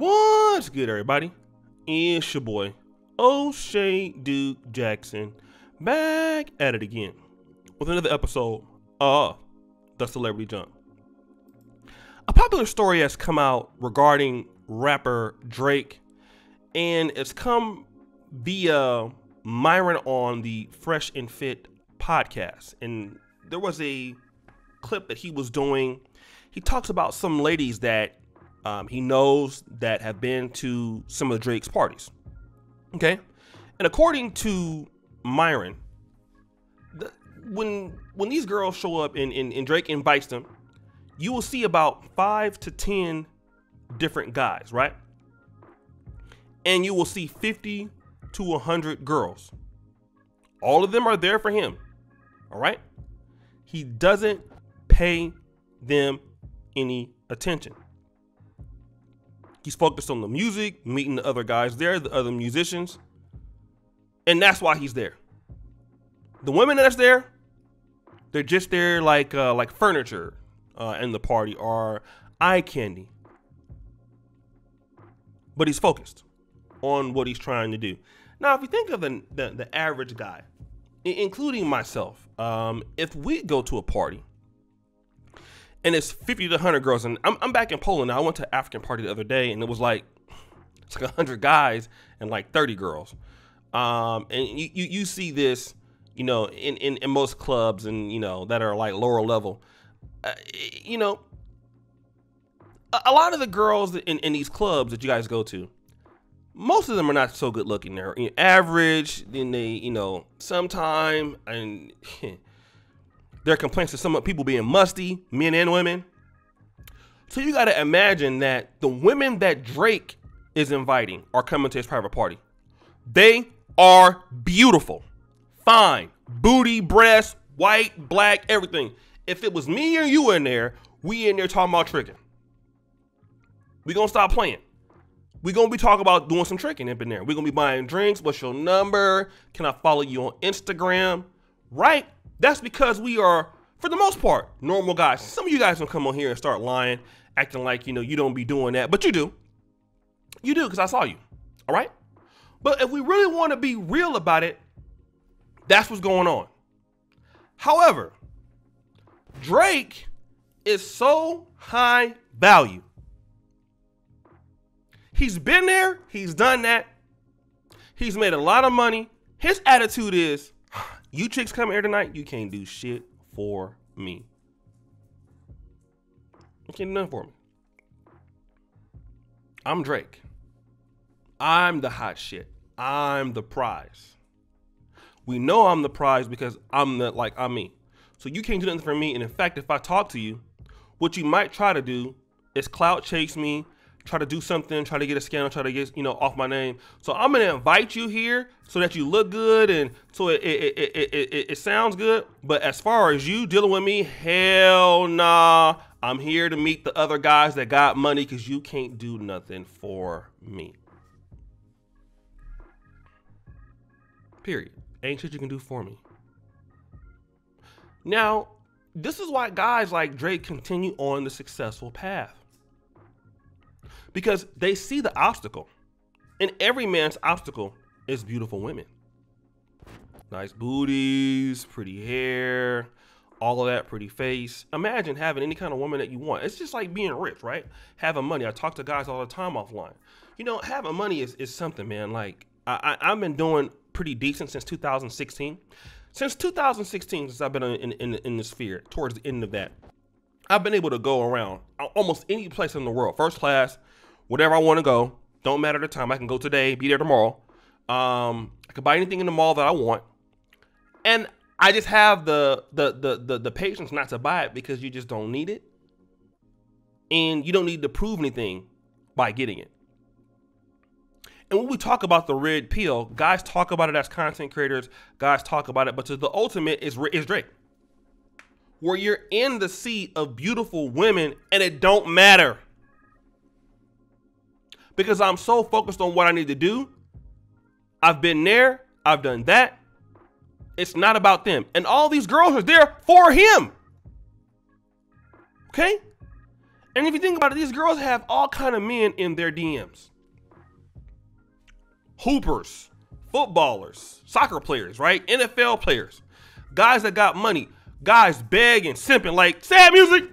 What's good, everybody? It's your boy, Oshay Duke Jackson, back at it again with another episode of The Celebrity Jump. A popular story has come out regarding rapper Drake, and it's come via Myron on the Fresh and Fit podcast. And there was a clip that he was doing. He talks about some ladies that um, he knows that have been to some of Drake's parties. Okay, and according to Myron, the, when when these girls show up and, and, and Drake invites them, you will see about five to ten different guys, right? And you will see 50 to 100 girls. All of them are there for him. All right? He doesn't pay them any attention. He's focused on the music, meeting the other guys there, the other musicians. And that's why he's there. The women that's there, they're just there like uh, like furniture uh, in the party or eye candy. But he's focused on what he's trying to do. Now, if you think of the, the, the average guy, including myself, um, if we go to a party and it's 50 to 100 girls, and I'm, I'm back in Poland now. I went to an African party the other day, and it was like it's like 100 guys and like 30 girls. Um, and you, you, you see this, you know, in, in, in most clubs and, you know, that are like lower level. Uh, you know, a, a lot of the girls in, in these clubs that you guys go to, most of them are not so good looking. They're average. Then they, you know, sometime and their complaints to some of people being musty, men and women. So you got to imagine that the women that Drake is inviting are coming to his private party. They are beautiful, fine, booty, breasts, white, black, everything. If it was me or you in there, we in there talking about tricking. We gonna stop playing. We gonna be talking about doing some tricking up in there. We gonna be buying drinks. What's your number? Can I follow you on Instagram? Right? That's because we are, for the most part, normal guys. Some of you guys gonna come on here and start lying, acting like you know you don't be doing that, but you do. You do because I saw you. All right. But if we really want to be real about it, that's what's going on. However, Drake is so high value He's been there, he's done that. He's made a lot of money. His attitude is, you chicks come here tonight, you can't do shit for me. You can't do nothing for me. I'm Drake. I'm the hot shit. I'm the prize. We know I'm the prize because I'm the like I'm me. So you can't do nothing for me. And in fact, if I talk to you, what you might try to do is clout chase me, try to do something, try to get a scandal, try to get you know off my name. So I'm gonna invite you here so that you look good and so it it, it, it, it, it sounds good. But as far as you dealing with me, hell nah. I'm here to meet the other guys that got money because you can't do nothing for me. Period. Ain't shit you can do for me. Now, this is why guys like Drake continue on the successful path because they see the obstacle. And every man's obstacle is beautiful women. Nice booties, pretty hair, all of that pretty face. Imagine having any kind of woman that you want. It's just like being rich, right? Having money. I talk to guys all the time offline. You know, having money is, is something, man. Like, I, I, have been doing pretty decent since 2016. Since 2016, since I've been in, in, in the sphere, towards the end of that, I've been able to go around almost any place in the world, first class, whatever I want to go. Don't matter the time. I can go today, be there tomorrow. Um, I can buy anything in the mall that I want, and I just have the the the the, the patience not to buy it because you just don't need it, and you don't need to prove anything by getting it. And when we talk about the red pill, guys talk about it as content creators. Guys talk about it, but to the ultimate is is Drake, where you're in the seat of beautiful women and it don't matter because I'm so focused on what I need to do. I've been there, I've done that. It's not about them. And all these girls are there for him. Okay? And if you think about it, these girls have all kind of men in their DMs. Hoopers, footballers, soccer players, right? NFL players, guys that got money, guys begging, simping, like sad music.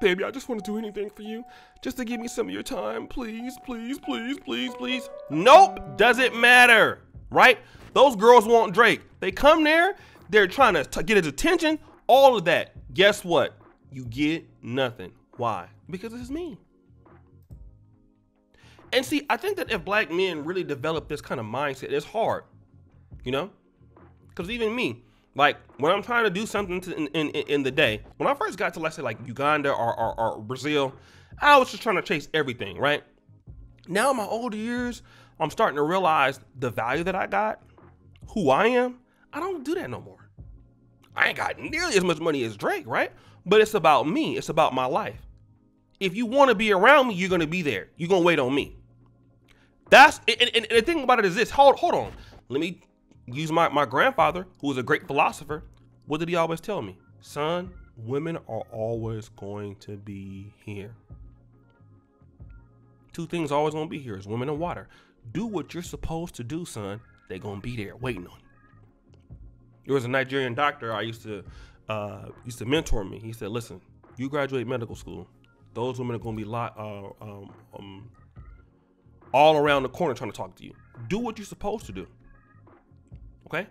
Baby, I just want to do anything for you. Just to give me some of your time. Please, please, please, please, please. Nope, doesn't matter, right? Those girls want Drake. They come there, they're trying to get his attention, all of that. Guess what? You get nothing. Why? Because it's me. And see, I think that if black men really develop this kind of mindset, it's hard, you know? Because even me, like when I'm trying to do something to, in, in, in the day, when I first got to, let's say, like Uganda or, or, or Brazil, I was just trying to chase everything, right? Now, in my older years, I'm starting to realize the value that I got, who I am. I don't do that no more. I ain't got nearly as much money as Drake, right? But it's about me, it's about my life. If you want to be around me, you're to be there. You're to wait on me. That's and, and, and, the thing about it is this. Hold hold on. Let me use my, my grandfather, who was a great philosopher. What did he always tell me? Son, women are always going to be here. Two things always gonna be here is women and water. Do what you're supposed to do, son. They're gonna be there waiting on you. There was a Nigerian doctor I used to uh, used to mentor me. He said, "Listen, you graduate medical school. Those women are gonna be lot, uh, um, um, all around the corner trying to talk to you. Do what you're supposed to do. Okay?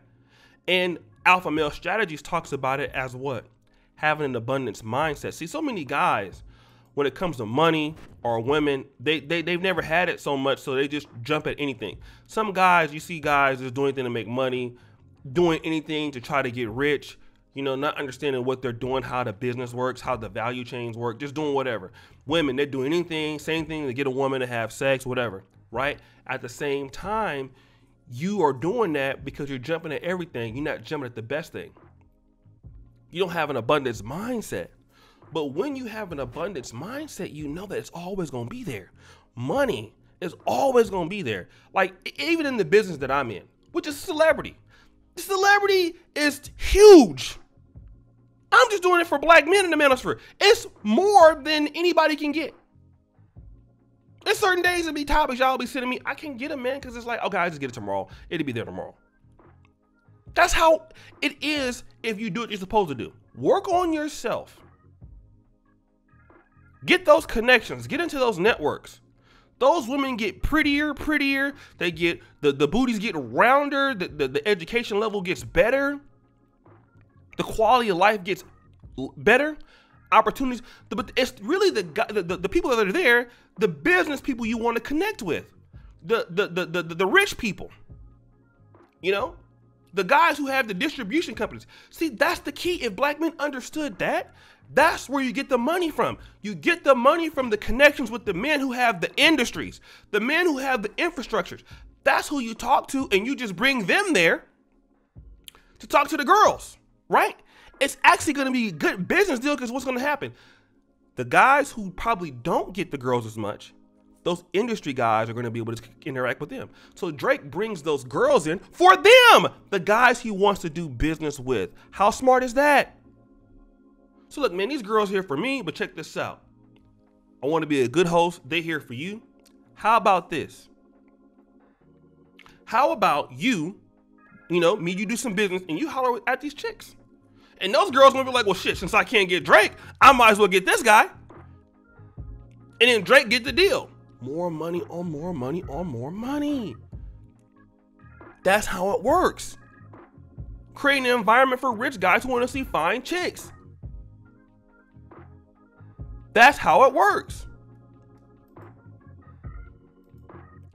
And Alpha Male Strategies talks about it as what? Having an abundance mindset. See, so many guys, when it comes to money or women, they, they, they've never had it so much, so they just jump at anything. Some guys, you see guys just doing anything to make money, doing anything to try to get rich, you know, not understanding what they're doing, how the business works, how the value chains work, just doing whatever. Women, they're doing anything, same thing to get a woman to have sex, whatever, right? At the same time, you are doing that because you're jumping at everything. You're not jumping at the best thing. You don't have an abundance mindset. But when you have an abundance mindset, you know that it's always going to be there. Money is always going to be there. Like, even in the business that I'm in, which is celebrity, celebrity is huge. I'm just doing it for black men in the manosphere. It's more than anybody can get. There's certain days it be topics y'all be sending me. I can get them, man, because it's like, okay, I just get it tomorrow. It'll be there tomorrow. That's how it is if you do what you're supposed to do. Work on yourself. Get those connections. Get into those networks. Those women get prettier, prettier. They get the, the booties get rounder. The, the, the education level gets better. The quality of life gets better opportunities. But it's really the, the, the people that are there, the business people you want to connect with, the, the, the, the, the rich people, you know, the guys who have the distribution companies. See, that's the key. If black men understood that, that's where you get the money from. You get the money from the connections with the men who have the industries, the men who have the infrastructures. That's who you talk to, and you just bring them there to talk to the girls, right? It's actually going to be a good business deal because what's going to happen? The guys who probably don't get the girls as much, those industry guys are going to be able to interact with them. So Drake brings those girls in for them, the guys he wants to do business with. How smart is that? So look, man, these girls here for me, but check this out. I want to be a good host. They here for you. How about this? How about you, you know, me, you do some business and you holler at these chicks? And those girls gonna be like, well, shit, since I can't get Drake, I might as well get this guy. And then Drake get the deal. More money on more money on more money. That's how it works. Creating an environment for rich guys who want to see fine chicks. That's how it works.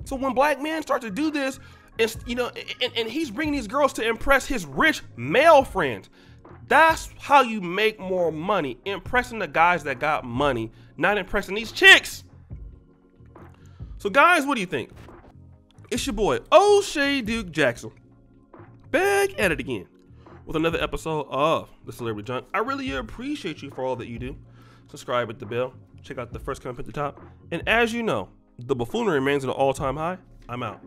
So when black men start to do this, it's, you know, and, and he's bringing these girls to impress his rich male friends. That's how you make more money. Impressing the guys that got money, not impressing these chicks. So, guys, what do you think? It's your boy, Oshay Duke Jackson, back at it again with another episode of The Celebrity Junk. I really appreciate you for all that you do. Subscribe with the bell, check out the first comment at the top. And as you know, the buffoonery remains at an all time high. I'm out.